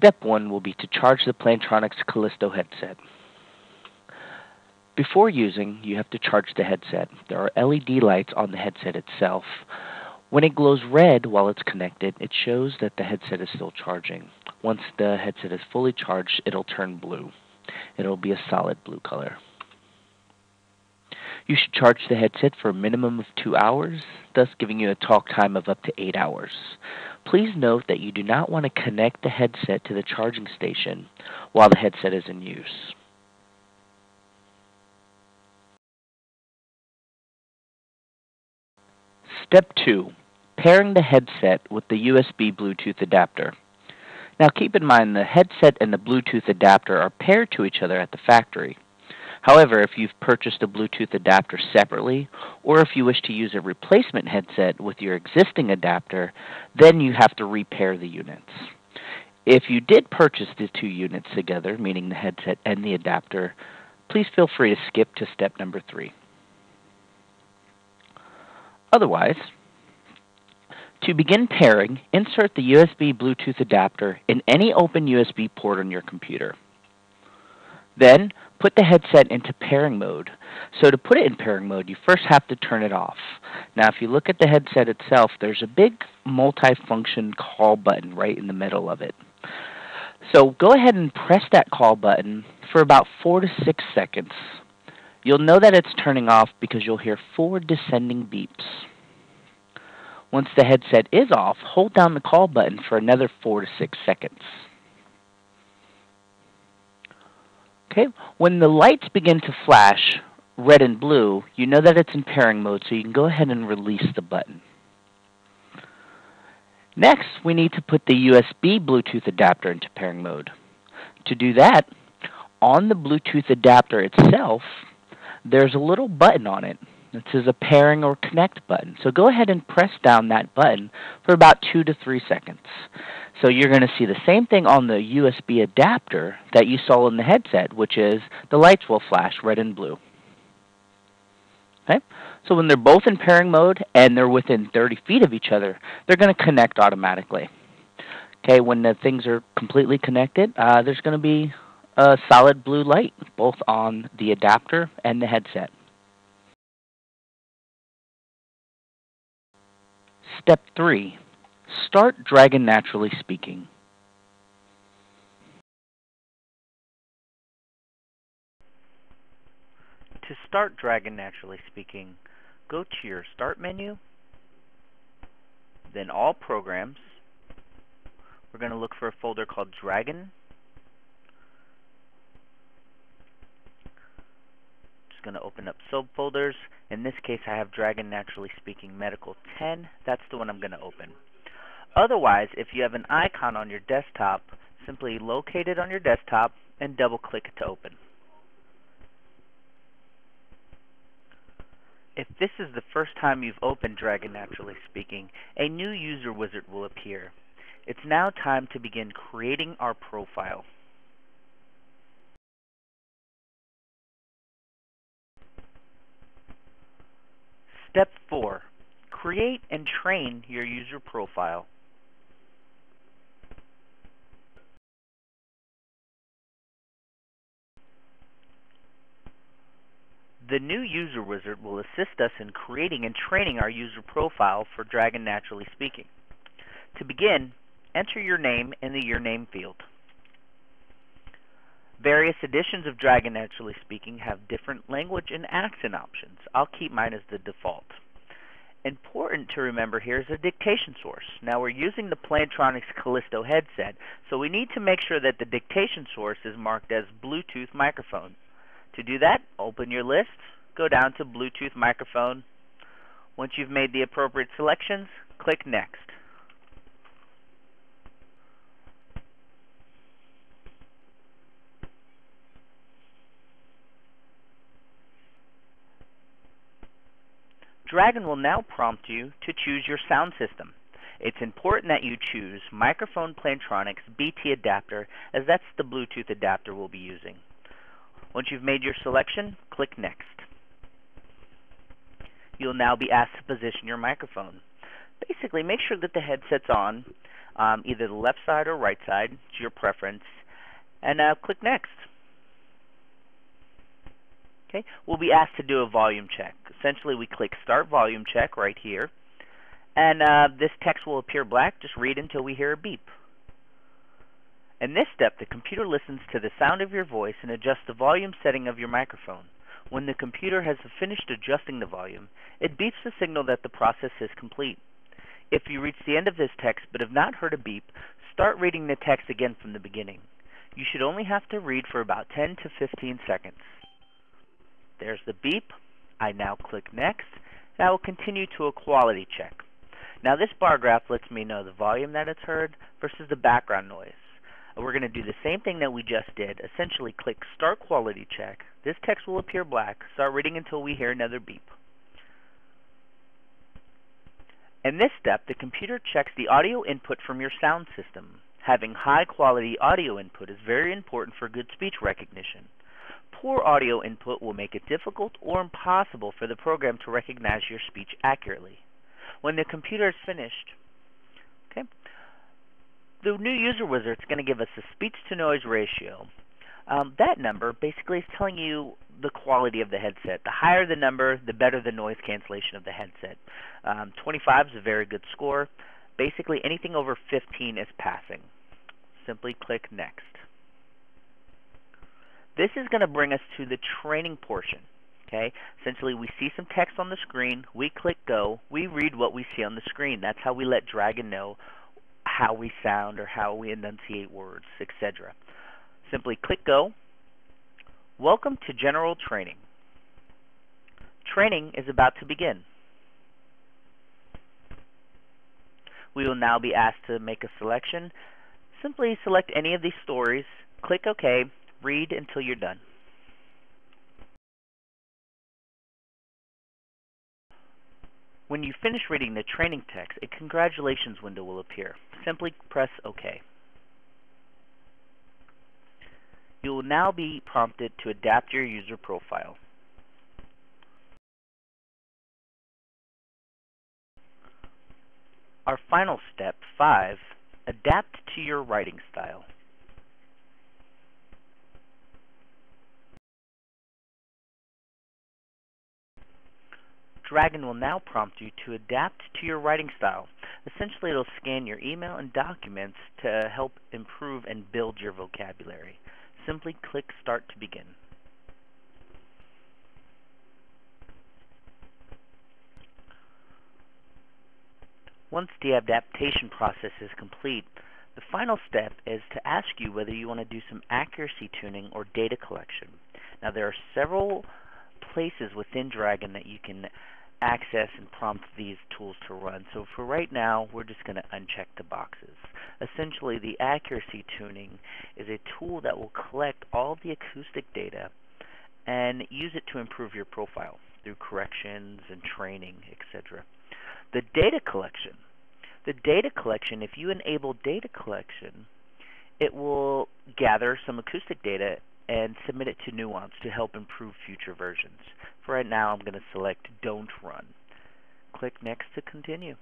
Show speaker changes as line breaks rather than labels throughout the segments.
Step 1 will be to charge the Plantronics Calisto headset. Before using, you have to charge the headset. There are LED lights on the headset itself. When it glows red while it's connected, it shows that the headset is still charging. Once the headset is fully charged, it'll turn blue. It'll be a solid blue color. You should charge the headset for a minimum of two hours, thus giving you a talk time of up to eight hours. Please note that you do not want to connect the headset to the charging station while the headset is in use. Step 2. Pairing the headset with the USB Bluetooth adapter. Now keep in mind the headset and the Bluetooth adapter are paired to each other at the factory. However, if you've purchased a Bluetooth adapter separately, or if you wish to use a replacement headset with your existing adapter, then you have to repair the units. If you did purchase the two units together, meaning the headset and the adapter, please feel free to skip to step number three. Otherwise, to begin pairing, insert the USB Bluetooth adapter in any open USB port on your computer. Then, put the headset into pairing mode. So to put it in pairing mode, you first have to turn it off. Now, if you look at the headset itself, there's a big multi-function call button right in the middle of it. So go ahead and press that call button for about four to six seconds. You'll know that it's turning off because you'll hear four descending beeps. Once the headset is off, hold down the call button for another four to six seconds. Okay, when the lights begin to flash red and blue, you know that it's in pairing mode, so you can go ahead and release the button. Next, we need to put the USB Bluetooth adapter into pairing mode. To do that, on the Bluetooth adapter itself, there's a little button on it that says a pairing or connect button. So go ahead and press down that button for about two to three seconds. So you're going to see the same thing on the USB adapter that you saw in the headset, which is the lights will flash red and blue. Okay? So when they're both in pairing mode and they're within 30 feet of each other, they're going to connect automatically. Okay, when the things are completely connected, uh, there's going to be a solid blue light both on the adapter and the headset. Step 3. Start Dragon Naturally Speaking.
To start Dragon Naturally Speaking, go to your Start menu, then All Programs. We're going to look for a folder called Dragon. Just going to open up subfolders. In this case, I have Dragon Naturally Speaking Medical 10. That's the one I'm going to open. Otherwise, if you have an icon on your desktop, simply locate it on your desktop and double-click it to open. If this is the first time you've opened Dragon Naturally Speaking, a new user wizard will appear. It's now time to begin creating our profile. Step 4. Create and train your user profile. The new user wizard will assist us in creating and training our user profile for Dragon Naturally Speaking. To begin, enter your name in the Your Name field. Various editions of Dragon Naturally Speaking have different language and accent options. I'll keep mine as the default. Important to remember here is a dictation source. Now we're using the Plantronics Calisto headset, so we need to make sure that the dictation source is marked as Bluetooth microphone. To do that, open your list, go down to Bluetooth microphone. Once you've made the appropriate selections, click Next. Dragon will now prompt you to choose your sound system. It's important that you choose Microphone Plantronics BT adapter as that's the Bluetooth adapter we'll be using. Once you've made your selection, click Next. You'll now be asked to position your microphone. Basically, make sure that the headset's on. um, either the left side or right side. It's your preference. And uh, click Next. Okay, we'll be asked to do a volume check. Essentially, we click Start Volume Check right here. And uh, this text will appear black. Just read until we hear a beep. In this step, the computer listens to the sound of your voice and adjusts the volume setting of your microphone. When the computer has finished adjusting the volume, it beeps the signal that the process is complete. If you reach the end of this text but have not heard a beep, start reading the text again from the beginning. You should only have to read for about 10 to 15 seconds. There's the beep. I now click Next, and I will continue to a quality check. Now this bar graph lets me know the volume that it's heard versus the background noise. We're going to do the same thing that we just did. Essentially click Start Quality Check. This text will appear black. Start reading until we hear another beep. In this step, the computer checks the audio input from your sound system. Having high quality audio input is very important for good speech recognition. Poor audio input will make it difficult or impossible for the program to recognize your speech accurately. When the computer is finished, the new user wizard is going to give us a speech to noise ratio. Um, that number basically is telling you the quality of the headset. The higher the number, the better the noise cancellation of the headset. Um, 25 is a very good score. Basically, anything over 15 is passing. Simply click Next. This is going to bring us to the training portion. Okay, essentially we see some text on the screen, we click go, we read what we see on the screen. That's how we let Dragon know how we sound or how we enunciate words, etc. Simply click go. Welcome to general training. Training is about to begin. We will now be asked to make a selection. Simply select any of these stories, click OK, read until you're done. When you finish reading the training text, a congratulations window will appear. Simply press OK. You will now be prompted to adapt your user profile. Our final step, 5, adapt to your writing style. Dragon will now prompt you to adapt to your writing style. Essentially, it'll scan your email and documents to help improve and build your vocabulary. Simply click Start to begin. Once the adaptation process is complete, the final step is to ask you whether you want to do some accuracy tuning or data collection. Now there are several places within Dragon that you can access and prompt these tools to run. So for right now, we're just going to uncheck the boxes. Essentially, the accuracy tuning is a tool that will collect all the acoustic data and use it to improve your profile through corrections and training, etc. The data collection. The data collection, if you enable data collection, it will gather some acoustic data and submit it to Nuance to help improve future versions. For right now, I'm going to select Don't Run. Click Next to continue.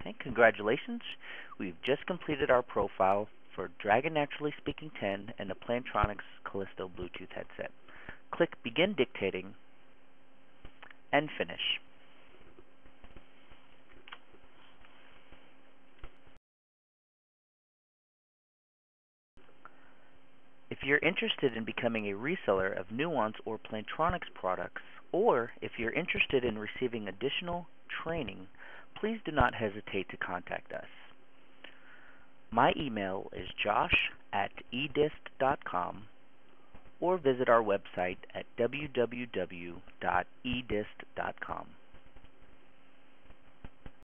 Okay, congratulations. We've just completed our profile for Dragon Naturally Speaking 10 and the Plantronics Calisto Bluetooth headset. Click Begin Dictating and Finish. If you're interested in becoming a reseller of Nuance or Plantronics products, or if you're interested in receiving additional training, please do not hesitate to contact us. My email is josh at edist.com or visit our website at www.edist.com.